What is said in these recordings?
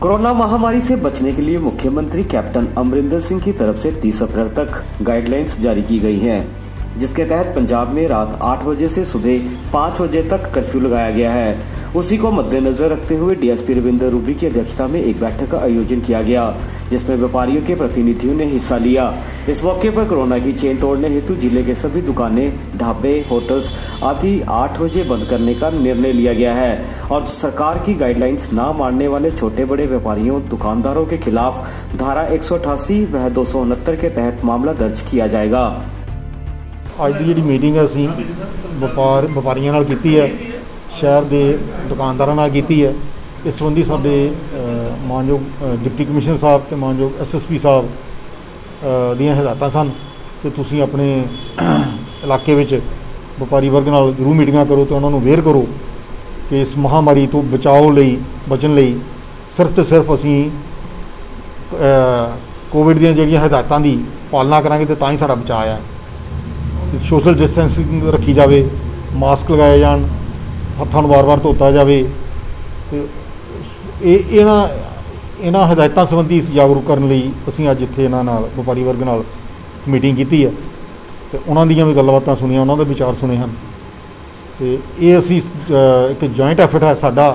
Corona महामारी से बचने के लिए मुख्यमंत्री कैप्टन अमरिंदर सिंह की तरफ़ से 30 अप्रैल तक गाइडलाइंस जारी की गई हैं, जिसके तहत पंजाब में रात 8 बजे से सुबह 5 बजे तक कर्फ्यू लगाया गया है। उसी को मद्देनजर रखते हुए डीएसपी रविंदर रूबी की अध्यक्षता में एक बैठक का आयोजन किया गया जिसमें व्यापारियों के प्रतिनिधियों ने हिस्सा लिया। इस मौके पर कोरोना की चेन तोड़ने हेतु ज़िले के सभी दुकानें ढाबे होटल्स आदि आठ बजे बंद करने का निर्णय लिया गया है। और सरकार की गाइडलाइंस न मानने वाले छोटे बड़े व्यापारियों दुकानदारों के खिलाफ धारा एक व दो के तहत मामला दर्ज किया जाएगा ਅੱਜ ਦੀ ਜਿਹੜੀ ਮੀਟਿੰਗ ਹੈ ਅਸੀਂ ਵਪਾਰ ਵਪਾਰੀਆਂ ਨਾਲ ਕੀਤੀ ਹੈ ਸ਼ਹਿਰ ਦੇ ਦੁਕਾਨਦਾਰਾਂ ਨਾਲ ਕੀਤੀ ਹੈ ਇਸ ਸੰਬੰਧੀ ਸਾਡੇ ਅ, ਮਾਨਯੋਗ ਅ, ਡਿਪਟੀ ਕਮਿਸ਼ਨਰ ਸਾਹਿਬ ਤੇ ਮਾਨਯੋਗ ਐਸਐਸਪੀ ਸਾਹਿਬ ਅ, ਦੀਆਂ ਹਦਾਇਤਾਂ ਸਨ ਕਿ ਤੁਸੀਂ ਆਪਣੇ ਇਲਾਕੇ ਵਿੱਚ ਵਪਾਰੀ ਵਰਗ ਨਾਲ ਜ਼ਰੂਰ ਮੀਟਿੰਗਾਂ ਕਰੋ ਤੇ ਉਹਨਾਂ ਨੂੰ ਅਵੇਅਰ ਕਰੋ ਕਿ ਇਸ ਮਹਾਮਾਰੀ ਤੋਂ ਬਚਾਓ ਲਈ, ਬਚਣ ਲਈ ਸਿਰਫ ਤੇ ਸਿਰਫ ਅਸੀਂ ਕੋਵਿਡ ਦੀਆਂ ਜਿਹੜੀਆਂ ਹਦਾਇਤਾਂ ਦੀ ਪਾਲਣਾ ਕਰਾਂਗੇ ਤੇ ਤਾਂ ਹੀ ਸਾਡਾ ਬਚਾਅ ਆ ਸੋਸ਼ਲ ਡਿਸਟੈਂਸਿੰਗ ਰੱਖੀ ਜਾਵੇ ਮਾਸਕ ਲਗਾਏ ਜਾਣ, ਹੱਥਾਂ ਨੂੰ ਵਾਰ-ਵਾਰ ਧੋਤਾ ਜਾਵੇ ਤੇ ਇਹ, ਇਹਨਾਂ ਇਹਨਾਂ ਹਦਾਇਤਾਂ ਸੰਬੰਧੀ ਜਾਗਰੂਕ ਕਰਨ ਲਈ ਅਸੀਂ ਅੱਜ ਇੱਥੇ ਇਹਨਾਂ ਨਾਲ, ਵਪਾਰੀ ਵਰਗ ਨਾਲ ਮੀਟਿੰਗ ਕੀਤੀ ਹੈ ਤੇ ਉਹਨਾਂ ਦੀਆਂ ਵੀ ਗੱਲਬਾਤਾਂ ਸੁਣੀਆਂ, ਉਹਨਾਂ ਦੇ ਵਿਚਾਰ ਸੁਣੇ ਹਨ। ਤੇ ਇਹ ਅਸੀਂ ਇੱਕ ਜੁਆਇੰਟ ਐਫਰਟ ਹੈ ਸਾਡਾ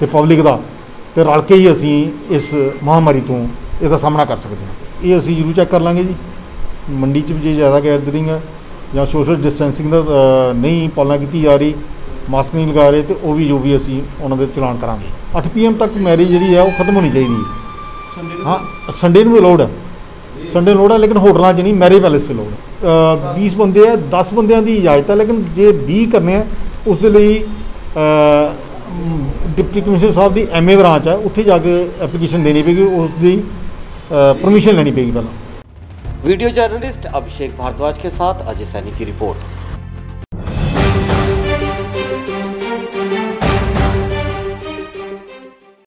ਤੇ ਪਬਲਿਕ ਦਾ ਤੇ ਰਲ ਕੇ ਹੀ ਅਸੀਂ ਇਸ ਮਹਾਮਾਰੀ ਤੋਂ ਇਹਦਾ ਸਾਹਮਣਾ ਕਰ ਸਕਦੇ ਹਾਂ। ਇਹ ਅਸੀਂ ਜ਼ਰੂਰ ਚੈੱਕ ਕਰ ਲਾਂਗੇ ਜੀ। ਮੰਡੀ 'ਚ ਵੀ ਜੇ ਜ਼ਿਆਦਾ ਗੈਦਰਿੰਗ ਹੈ ਜਾਂ ਸੋਸ਼ਲ ਡਿਸਟੈਂਸਿੰਗ ਦਾ ਨਹੀਂ ਪਾਲਣਾ ਕੀਤੀ ਜਾ ਰਹੀ ਮਾਸਕ ਨਹੀਂ ਲਗਾ ਰਹੇ ਤੇ ਉਹ ਵੀ ਜੋ ਵੀ ਅਸੀਂ ਉਹਨਾਂ ਦੇ ਚਲਾਨ ਕਰਾਂਗੇ। 8 ਪੀਐਮ ਤੱਕ ਮੈਰਿਜ ਜਿਹੜੀ ਹੈ ਉਹ ਖਤਮ ਹੋਣੀ ਚਾਹੀਦੀ ਹੈ। ਹਾਂ ਸੰਡੇ ਨੂੰ ਅਲਾਉਡ ਹੈ। ਸੰਡੇ ਨੂੰ ਅਲਾਉਡ ਹੈ ਲੇਕਿਨ ਹੋਟਲਾਂ 'ਚ ਨਹੀਂ ਮੈਰਿਜ ਪੈਲੇਸ 'ਤੇ ਅਲਾਉਡ ਹੈ। 20 ਬੰਦੇ ਆ 10 ਬੰਦਿਆਂ ਦੀ ਇਜਾਜ਼ਤ ਹੈ ਲੇਕਿਨ ਜੇ 20 ਕਰਨੇ ਆ ਉਸ ਦੇ ਲਈ ਅ, ਮ, ਡਿਪਟੀ ਕਮਿਸ਼ਨਰ ਸਾਹਿਬ ਦੀ ਐਮਏ ਬ੍ਰਾਂਚ ਹੈ ਉੱਥੇ ਜਾ ਕੇ ਐਪਲੀਕੇਸ਼ਨ ਦੇਣੀ ਪਏਗੀ ਉਸ ਦੀ परमिशन लेनी पड़ेगी पहले वीडियो जर्नलिस्ट अभिषेक भारद्वाज के साथ अजय सैनी की रिपोर्ट